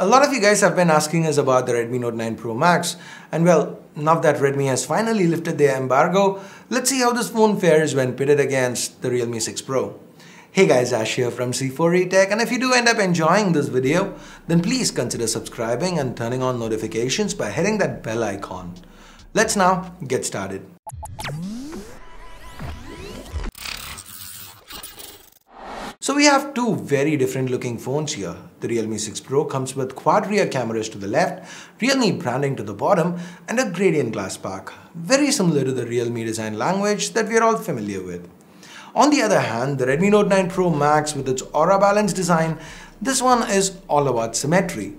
A lot of you guys have been asking us about the Redmi Note 9 Pro Max and well, now that Redmi has finally lifted their embargo, let's see how this phone fares when pitted against the Realme 6 Pro. Hey guys, Ash here from C4E Tech and if you do end up enjoying this video, then please consider subscribing and turning on notifications by hitting that bell icon. Let's now get started. So we have two very different looking phones here. The Realme 6 Pro comes with quad rear cameras to the left, Realme branding to the bottom and a gradient glass back, very similar to the Realme design language that we are all familiar with. On the other hand, the Redmi Note 9 Pro Max with its Aura Balance design, this one is all about symmetry.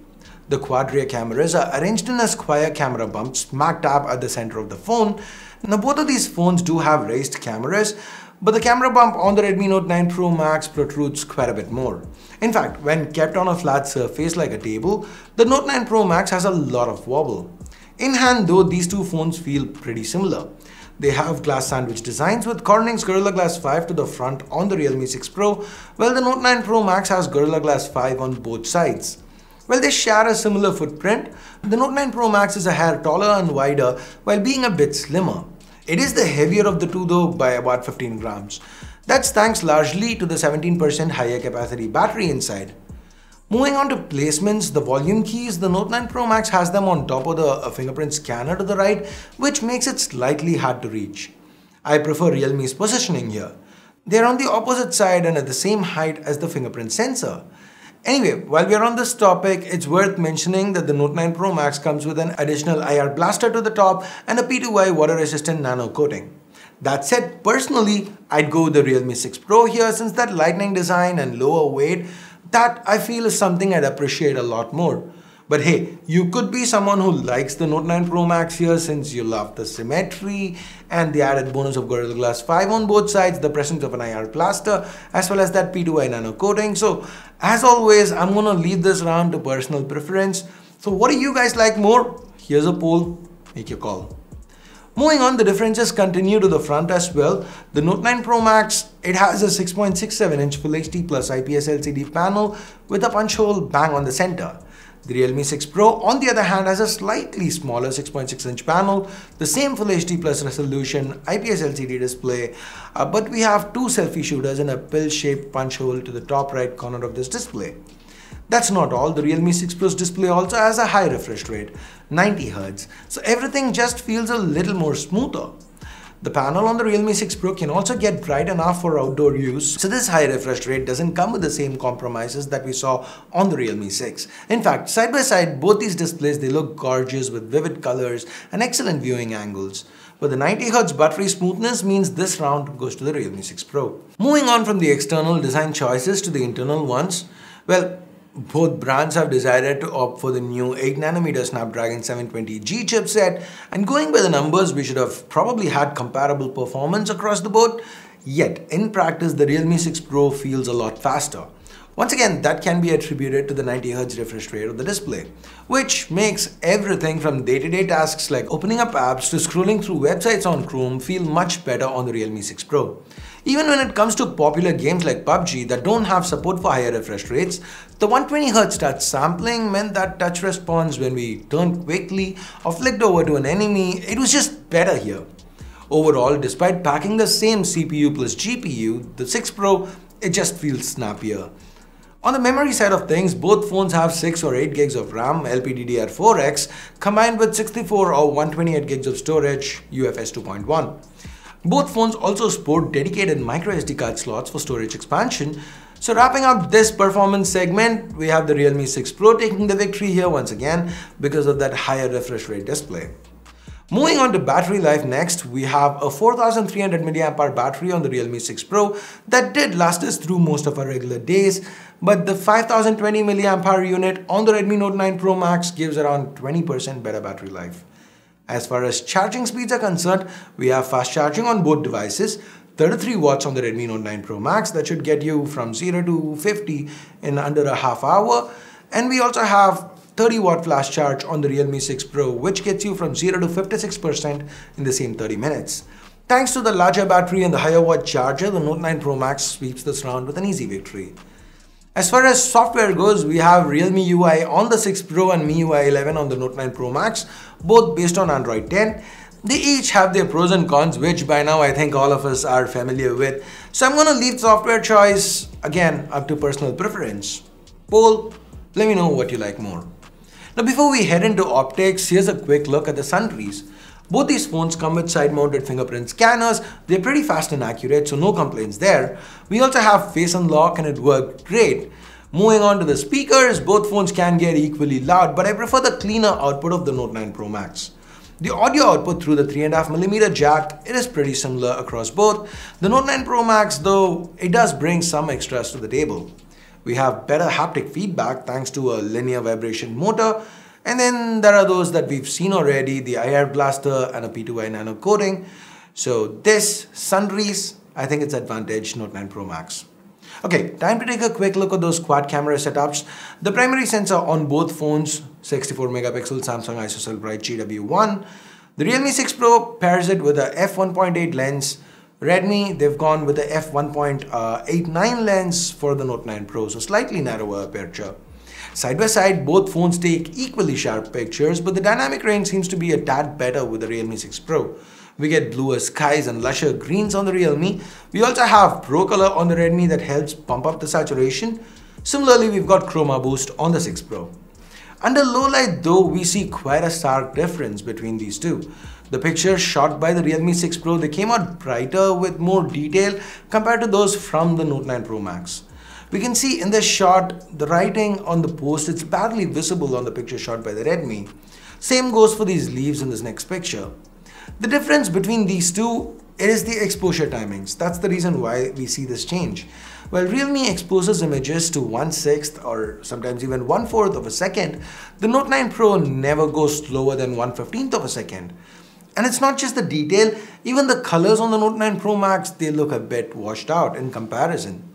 The quad rear cameras are arranged in a square camera bump smack dab at the center of the phone. Now both of these phones do have raised cameras, but the camera bump on the Redmi Note 9 Pro Max protrudes quite a bit more. In fact, when kept on a flat surface like a table, the Note 9 Pro Max has a lot of wobble. In hand though, these two phones feel pretty similar. They have glass sandwich designs with Corning's Gorilla Glass 5 to the front on the Realme 6 Pro, while the Note 9 Pro Max has Gorilla Glass 5 on both sides. While they share a similar footprint, the Note 9 Pro Max is a hair taller and wider while being a bit slimmer. It is the heavier of the two though by about 15 grams. That's thanks largely to the 17% higher capacity battery inside. Moving on to placements, the volume keys, the Note 9 Pro Max has them on top of the uh, fingerprint scanner to the right, which makes it slightly hard to reach. I prefer Realme's positioning here. They're on the opposite side and at the same height as the fingerprint sensor. Anyway, while we are on this topic, it's worth mentioning that the Note 9 Pro Max comes with an additional IR blaster to the top and a P2i water resistant nano coating. That said, personally, I'd go with the Realme 6 Pro here since that lightning design and lower weight, that I feel is something I'd appreciate a lot more. But hey, you could be someone who likes the Note 9 Pro Max here since you love the symmetry and the added bonus of Gorilla Glass 5 on both sides, the presence of an IR blaster, as well as that P2I nano coating. So as always, I'm gonna leave this round to personal preference. So what do you guys like more? Here's a poll, make your call. Moving on, the differences continue to the front as well. The Note 9 Pro Max, it has a 6.67 inch Full HD Plus IPS LCD panel with a punch hole bang on the center. The Realme 6 Pro, on the other hand, has a slightly smaller 6.6 inch panel, the same Full HD Plus resolution, IPS LCD display, uh, but we have two selfie shooters and a pill-shaped punch hole to the top right corner of this display. That's not all, the Realme 6 Plus display also has a high refresh rate, 90Hz, so everything just feels a little more smoother. The panel on the Realme 6 Pro can also get bright enough for outdoor use, so this high refresh rate doesn't come with the same compromises that we saw on the Realme 6. In fact, side by side, both these displays, they look gorgeous with vivid colors and excellent viewing angles. But the 90Hz battery smoothness means this round goes to the Realme 6 Pro. Moving on from the external design choices to the internal ones, well, both brands have decided to opt for the new 8nm Snapdragon 720G chipset and going by the numbers we should have probably had comparable performance across the board, yet in practice the Realme 6 Pro feels a lot faster. Once again, that can be attributed to the 90Hz refresh rate of the display, which makes everything from day-to-day -day tasks like opening up apps to scrolling through websites on Chrome feel much better on the Realme 6 Pro. Even when it comes to popular games like PUBG that don't have support for higher refresh rates, the 120Hz touch sampling meant that touch response when we turned quickly or flicked over to an enemy, it was just better here. Overall, despite packing the same CPU plus GPU, the 6 Pro, it just feels snappier. On the memory side of things, both phones have 6 or 8 gigs of RAM LPDDR4X combined with 64 or 128 gigs of storage UFS 2.1. Both phones also sport dedicated microSD card slots for storage expansion. So wrapping up this performance segment, we have the Realme 6 Pro taking the victory here once again because of that higher refresh rate display. Moving on to battery life next, we have a 4300 mAh battery on the Realme 6 Pro that did last us through most of our regular days, but the 5020 mAh unit on the Redmi Note 9 Pro Max gives around 20% better battery life. As far as charging speeds are concerned, we have fast charging on both devices, 33 watts on the Redmi Note 9 Pro Max that should get you from 0 to 50 in under a half hour, and we also have 30 watt flash charge on the Realme 6 Pro which gets you from 0 to 56% in the same 30 minutes. Thanks to the larger battery and the higher watt charger, the Note 9 Pro Max sweeps this round with an easy victory. As far as software goes, we have Realme UI on the 6 Pro and MIUI 11 on the Note 9 Pro Max, both based on Android 10. They each have their pros and cons, which by now I think all of us are familiar with. So I'm gonna leave software choice, again, up to personal preference. Poll, let me know what you like more. Now before we head into optics, here's a quick look at the Sunrise. Both these phones come with side-mounted fingerprint scanners. They're pretty fast and accurate, so no complaints there. We also have face unlock and it worked great. Moving on to the speakers, both phones can get equally loud, but I prefer the cleaner output of the Note 9 Pro Max. The audio output through the 3.5mm jack, it is pretty similar across both. The Note 9 Pro Max though, it does bring some extras to the table. We have better haptic feedback thanks to a linear vibration motor and then there are those that we've seen already, the IR Blaster and a P2i Nano coating. So this Sunrise, I think it's Advantage Note 9 Pro Max. Okay, time to take a quick look at those quad camera setups. The primary sensor on both phones, 64 megapixel Samsung ISOCELL Bright GW1. The Realme 6 Pro pairs it with a f1.8 lens. Redmi, they've gone with the f1.89 lens for the Note 9 Pro, so slightly narrower aperture. Side by side, both phones take equally sharp pictures, but the dynamic range seems to be a tad better with the Realme 6 Pro. We get bluer skies and lusher greens on the Realme. We also have Pro Color on the Redmi that helps pump up the saturation. Similarly, we've got Chroma Boost on the 6 Pro. Under low light though, we see quite a stark difference between these two. The pictures shot by the Realme 6 Pro, they came out brighter with more detail compared to those from the Note 9 Pro Max. We can see in this shot, the writing on the post, it's barely visible on the picture shot by the Redmi. Same goes for these leaves in this next picture. The difference between these two is the exposure timings. That's the reason why we see this change. While Realme exposes images to 1 6th or sometimes even 1 4th of a second, the Note 9 Pro never goes slower than 1 15th of a second. And it's not just the detail, even the colors on the Note 9 Pro Max, they look a bit washed out in comparison.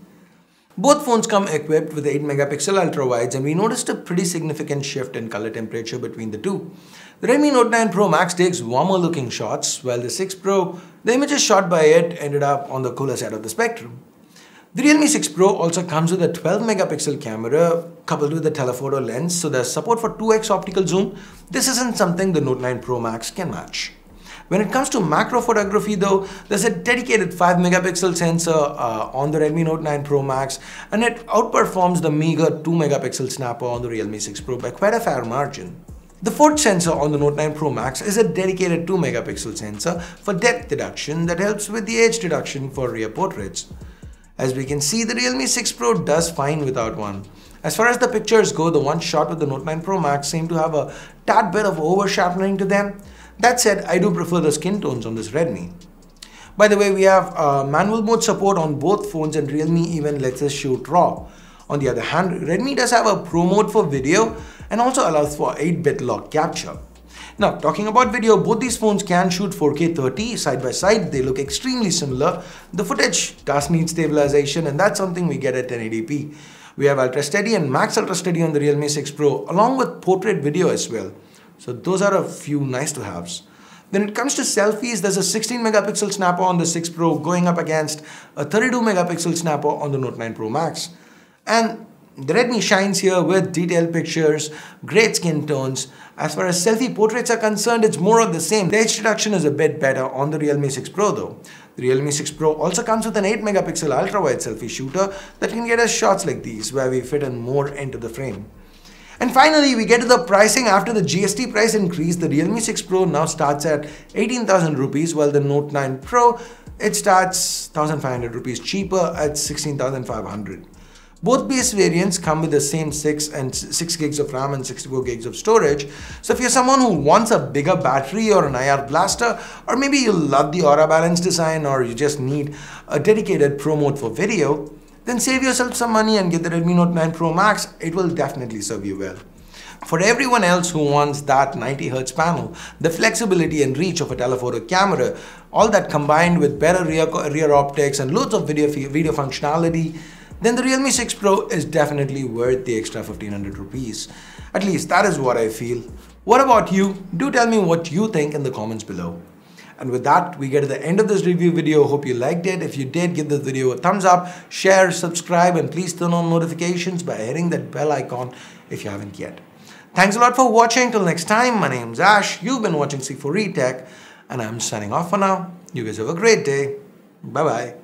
Both phones come equipped with 8 megapixel ultra wides and we noticed a pretty significant shift in color temperature between the two. The Redmi Note 9 Pro Max takes warmer looking shots while the 6 Pro, the images shot by it ended up on the cooler side of the spectrum. The Realme 6 Pro also comes with a 12 megapixel camera coupled with a telephoto lens so there's support for 2x optical zoom. This isn't something the Note 9 Pro Max can match. When it comes to macro photography though, there's a dedicated 5 megapixel sensor uh, on the Redmi Note 9 Pro Max and it outperforms the meager 2 megapixel snapper on the Realme 6 Pro by quite a fair margin. The fourth sensor on the Note 9 Pro Max is a dedicated 2 megapixel sensor for depth detection that helps with the edge detection for rear portraits. As we can see, the Realme 6 Pro does fine without one. As far as the pictures go, the one shot with the Note 9 Pro Max seem to have a tad bit of over-sharpening to them. That said, I do prefer the skin tones on this Redmi. By the way, we have uh, manual mode support on both phones and Realme even lets us shoot RAW. On the other hand, Redmi does have a Pro mode for video and also allows for 8-bit log capture. Now, talking about video, both these phones can shoot 4K 30 side by side. They look extremely similar. The footage does need stabilization and that's something we get at 1080p. We have Ultra Steady and Max Ultra Steady on the Realme 6 Pro along with portrait video as well. So those are a few nice to haves. When it comes to selfies, there's a 16 megapixel snapper on the 6 Pro going up against a 32 megapixel snapper on the Note 9 Pro Max. And the Redmi shines here with detailed pictures, great skin tones. As far as selfie portraits are concerned, it's more of the same. The edge reduction is a bit better on the Realme 6 Pro though. The Realme 6 Pro also comes with an 8 megapixel ultra wide selfie shooter that can get us shots like these where we fit in more into the frame. And finally, we get to the pricing after the GST price increase. The Realme 6 Pro now starts at 18,000 rupees, while the Note 9 Pro it starts 1,500 rupees cheaper at 16,500. Both base variants come with the same 6 and 6 gigs of RAM and 64 gigs of storage. So if you're someone who wants a bigger battery or an IR blaster, or maybe you love the Aura Balance design or you just need a dedicated Pro mode for video, then save yourself some money and get the Redmi Note 9 Pro Max. It will definitely serve you well. For everyone else who wants that 90Hz panel, the flexibility and reach of a telephoto camera, all that combined with better rear, rear optics and loads of video, video functionality, then the Realme 6 Pro is definitely worth the extra 1500 rupees. At least that is what I feel. What about you? Do tell me what you think in the comments below. And with that, we get to the end of this review video. Hope you liked it. If you did, give this video a thumbs up, share, subscribe, and please turn on notifications by hitting that bell icon if you haven't yet. Thanks a lot for watching. Till next time, my name's Ash. You've been watching C4E Tech, and I'm signing off for now. You guys have a great day. Bye bye.